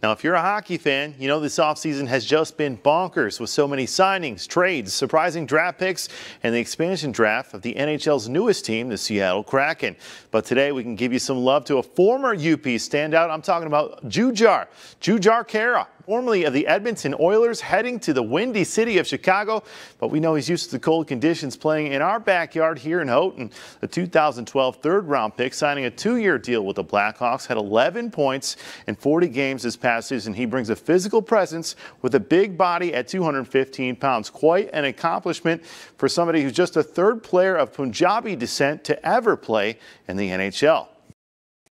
Now, if you're a hockey fan, you know this offseason has just been bonkers with so many signings, trades, surprising draft picks, and the expansion draft of the NHL's newest team, the Seattle Kraken. But today we can give you some love to a former UP standout. I'm talking about Jujhar, Jujhar Khaira, formerly of the Edmonton Oilers, heading to the windy city of Chicago. But we know he's used to the cold conditions playing in our backyard here in Houghton. The 2012 third round pick signing a two year deal with the Blackhawks had 11 points in 40 games this past season. He brings a physical presence with a big body at 215 pounds. Quite an accomplishment for somebody who's just a third player of Punjabi descent to ever play in the NHL.